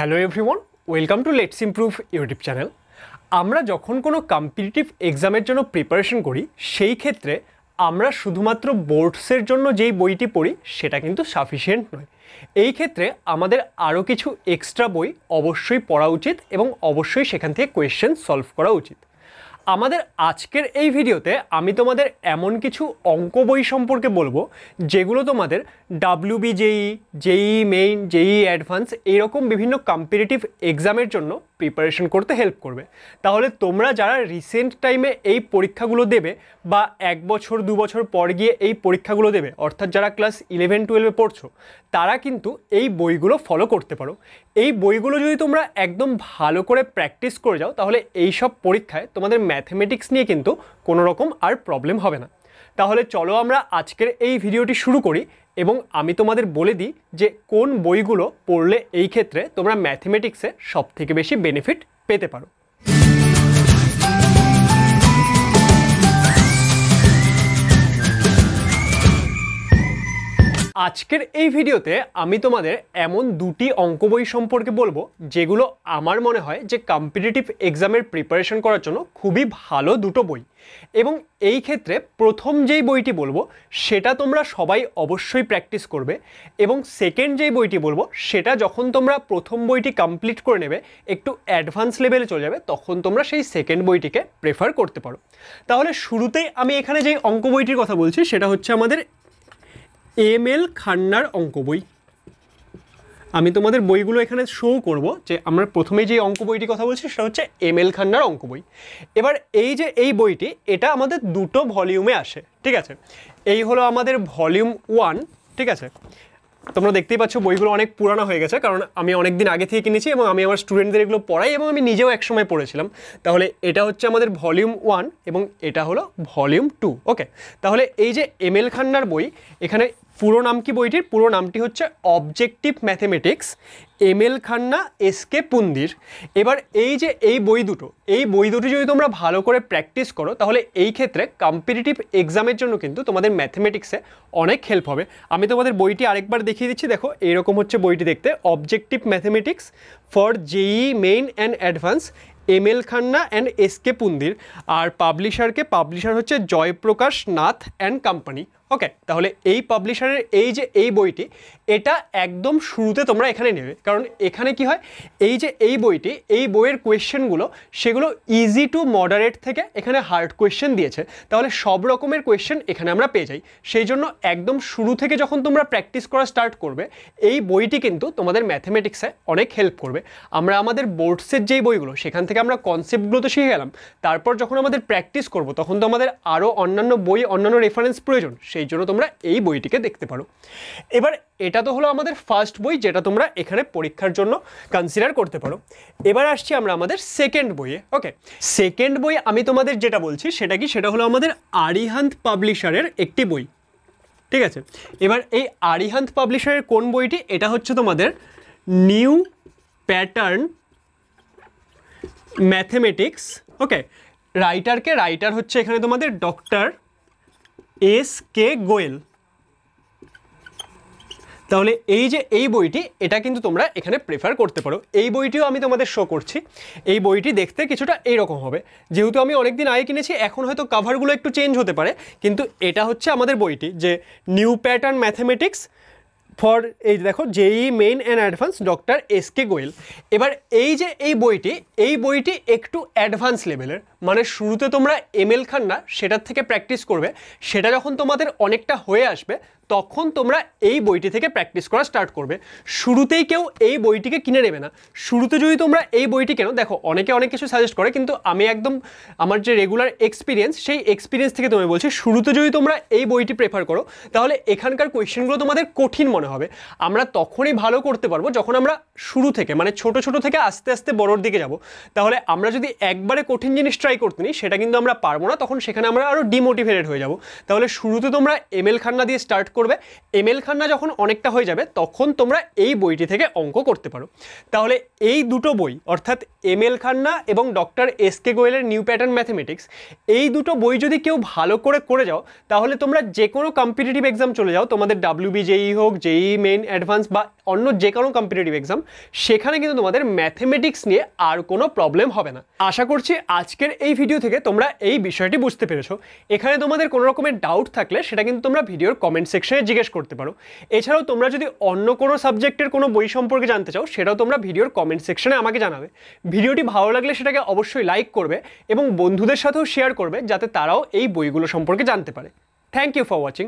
Hello everyone welcome to let's improve YouTube channel আমরা যখন কোনো কম্পিটিটিভ এক্সামের জন্য প্রিপারেশন করি, সেই ক্ষেত্রে আমরা শুধুমাত্র বোর্ডসের জন্য যেই বইটি পড়ি, সেটা কিন্তু সাফিসিয়েন্ট নয়। এই ক্ষেত্রে আমাদের আরও কিছু এক্সট্রা বই অবশ্যই পড়া উচিত এবং অবশ্যই সেখান থেকে কোয়েশ্চেন সলভ করা উচিত। আমাদের আজকের এই ভিডিওতে আমি তোমাদের এমন কিছু অঙ্ক বই সম্পর্কে বলব, যেগুলো তোমাদের W JEE JEE main JEE advance এইরকম বিভিন্ন কম্পিটিটিভ এক্সামের জন্য প্রিপারেশন করতে হেল্প করবে। তাহলে তোমরা যারা রিসেন্ট টাইমে এই পরীক্ষাগুলো দেবে বা এক বছর, দু বছর পর গিয়ে এই পরীক্ষাগুলো দেবে, অর্থাৎ যারা ক্লাস ইলেভেন টুয়েলভে পড়ছো, তারা কিন্তু এই বইগুলো ফলো করতে পারো। এই বইগুলো যদি তোমরা একদম ভালো করে প্র্যাকটিস করে যাও, তাহলে এই সব পরীক্ষায় তোমাদের ম্যাথমেটিক্স নিয়ে কিন্তু কোনো রকম আর প্রবলেম হবে না। তাহলে চলো আমরা আজকের এই ভিডিওটি শুরু করি। এবং আমি তোমাদের বলে দিই যে কোন বইগুলো পড়লে এই ক্ষেত্রে তোমরা ম্যাথমেটিক্সে সবথেকে বেশি বেনিফিট পেতে পারো। আজকের এই ভিডিওতে আমি তোমাদের এমন দুটি অঙ্ক বই সম্পর্কে বলব, যেগুলো আমার মনে হয় যে কম্পিটিটিভ এক্সামের প্রিপারেশন করার জন্য খুবই ভালো দুটো বই। এবং এই ক্ষেত্রে প্রথম যেই বইটি বলব, সেটা তোমরা সবাই অবশ্যই প্র্যাকটিস করবে এবং সেকেন্ড যেই বইটি বলব, সেটা যখন তোমরা প্রথম বইটি কমপ্লিট করে নেবে, একটু অ্যাডভান্স লেভেলে চলে যাবে, তখন তোমরা সেই সেকেন্ড বইটিকে প্রেফার করতে পারো। তাহলে শুরুতেই আমি এখানে যেই অঙ্ক বইটির কথা বলছি, সেটা হচ্ছে আমাদের এম এল খান্নার অঙ্ক বই। আমি তোমাদের বইগুলো এখানে শো করব যে আমরা প্রথমে যে অঙ্ক বইটির কথা বলছি, সেটা হচ্ছে এম এল খান্নার অঙ্ক বই। এবার এই যে এই বইটি, এটা আমাদের দুটো ভলিউমে আসে, ঠিক আছে? এই হলো আমাদের ভলিউম ওয়ান ঠিক আছে? তোমরা দেখতেই পাচ্ছ বইগুলো অনেক পুরানো হয়ে গেছে, কারণ আমি অনেক দিন আগে থেকে কিনেছি এবং আমি আমার স্টুডেন্টদের এগুলো পড়াই এবং আমি নিজেও একসময় পড়েছিলাম। তাহলে এটা হচ্ছে আমাদের ভলিউম ওয়ান এবং এটা হলো ভলিউম টু ওকে তাহলে এই যে এম এল খান্নার বই, এখানে পুরো নাম কি বইটির? পুরো নামটি হচ্ছে objective mathematics M L Khanna, S K Pundir. এবার এই যে এই বই দুটো, এই বই দুটো যদি তোমরা ভালো করে প্র্যাকটিস করো, তাহলে এই ক্ষেত্রে কম্পিটিটিভ এক্সামের জন্য কিন্তু তোমাদের ম্যাথমেটিক্সে অনেক হেল্প হবে। আমি তোমাদের বইটি আরেকবার দেখিয়ে দিচ্ছি, দেখো এইরকম হচ্ছে বইটি দেখতে। Objective mathematics for JEE main and advance M L Khanna and S K Pundir. আর পাবলিশারকে পাবলিশার হচ্ছে Jaiprakash Nath and company okay তাহলে এই পাবলিশারের এই যে এই বইটি, এটা একদম শুরুতে তোমরা এখানে নেবে। কারণ এখানে কি হয়? এই যে এই বইটি, এই বইয়ের কোয়েশ্চেনগুলো সেগুলো ইজি টু মডারেট থেকে এখানে হার্ড কোয়েশ্চেন দিয়েছে। তাহলে সব রকমের কোয়েশ্চেন এখানে আমরা পেয়ে যাই। সেই জন্য একদম শুরু থেকে যখন তোমরা প্র্যাকটিস করা স্টার্ট করবে, এই বইটি কিন্তু তোমাদের ম্যাথমেটিক্সে অনেক হেল্প করবে। আমরা আমাদের বোর্ডসের যেই বইগুলো, সেখান থেকে আমরা কনসেপ্টগুলো তো শিখে গেলাম। তারপর যখন আমাদের প্র্যাকটিস করব, তখন তো আমাদের আরও অন্যান্য বই, অন্যান্য রেফারেন্স প্রয়োজন। সেই জন্য তোমরা এই বইটিকে দেখতে পারো। এবার এটা তো হলো আমাদের ফার্স্ট বই যেটা তোমরা এখানে পরীক্ষার জন্য কনসিডার করতে পারো। এবার আসছি আমরা আমাদের সেকেন্ড বইয়ে ওকে সেকেন্ড বই আমি তোমাদের যেটা বলছি সেটা কি? সেটা হলো আমাদের আরিহান্ত পাবলিশারের একটি বই। ঠিক আছে? এবার এই আরিহান্ত পাবলিশারের কোন বইটি? এটা হচ্ছে তোমাদের নিউ প্যাটার্ন ম্যাথমেটিক্স ওকে রাইটারকে রাইটার হচ্ছে এখানে তোমাদের ডক্টর এস কে গোয়েল। তাহলে এই যে এই বইটি, এটা কিন্তু তোমরা এখানে প্রেফার করতে পারো। এই বইটিও আমি তোমাদের শো করছি। এই বইটি দেখতে কিছুটা এইরকম হবে। যেহেতু আমি অনেক দিন আগে কিনেছি, এখন হয়তো কাভারগুলো একটু চেঞ্জ হতে পারে। কিন্তু এটা হচ্ছে আমাদের বইটি, যে নিউ প্যাটার্ন ম্যাথমেটিক্স ফর এই দেখো JEE main and advance doctor S K Goyal. এবার এই যে এই বইটি এই বইটি একটু অ্যাডভান্স লেভেলের মানে শুরুতে তোমরা এম এল খান না, সেটার থেকে প্র্যাকটিস করবে। সেটা যখন তোমাদের অনেকটা হয়ে আসবে, তখন তোমরা এই বইটি থেকে প্র্যাকটিস করা স্টার্ট করবে। শুরুতেই কেউ এই বইটিকে কিনে নেবে না। শুরুতে যদি তোমরা এই বইটি কেন, দেখো অনেকে অনেক কিছু সাজেস্ট করে, কিন্তু আমি একদম আমার যে রেগুলার এক্সপিরিয়েন্স সেই এক্সপিরিয়েন্স থেকে তোমায় বলছি, শুরুতে যদি তোমরা এই বইটি প্রেফার করো, তাহলে এখানকার কোয়েশ্চেনগুলো তোমাদের কঠিন মনে হবে। আমরা তখনই ভালো করতে পারব যখন আমরা শুরু থেকে মানে ছোট ছোট থেকে আস্তে আস্তে বড়োর দিকে যাব। তাহলে আমরা যদি একবারে কঠিন জিনিস ট্রাই করতে নিই, সেটা কিন্তু আমরা পারব না, তখন সেখানে আমরা আরও ডিমোটিভেটেড হয়ে যাব। তাহলে শুরুতে তোমরা এম এল খান্না দিয়ে স্টার্ট করবে। এম এল খান্না যখন অনেকটা হয়ে যাবে, তখন তোমরা এই বইটি থেকে অঙ্ক করতে পারো। তাহলে এই দুটো বই, অর্থাৎ এম এল খান্না এবং ডক্টর এস কে গোয়েলের নিউ প্যাটার্ন ম্যাথমেটিক্স, এই দুটো বই যদি কেউ ভালো করে করে যাও, তাহলে তোমরা যে কোনো কম্পিটিটিভ এক্সাম চলে যাও, তোমাদের ডাব্লিউবি জেই হোক জেই মেন অ্যাডভান্স বা অন্য যে কোনো কম্পিটিটিভ এক্সাম সেখানে কিন্তু তোমাদের ম্যাথমেটিক্স নিয়ে আর কোনো প্রবলেম হবে না। আশা করছি আজকের এই ভিডিও থেকে তোমরা এই বিষয়টি বুঝতে পেরেছ। এখানে তোমাদের কোনো রকমের ডাউট থাকলে সেটা কিন্তু তোমরা ভিডিওর কমেন্ট সেকশনে জিজ্ঞেস করতে পারো। এছাড়াও তোমরা যদি অন্য কোনো সাবজেক্টের কোনো বই সম্পর্কে জানতে চাও, সেটাও তোমরা ভিডিওর কমেন্ট সেকশনে আমাকে জানাবে। ভিডিওটি ভালো লাগলে সেটাকে অবশ্যই লাইক করবে এবং বন্ধুদের সাথেও শেয়ার করবে, যাতে তারাও এই বইগুলো সম্পর্কে জানতে পারে। Thank you for watching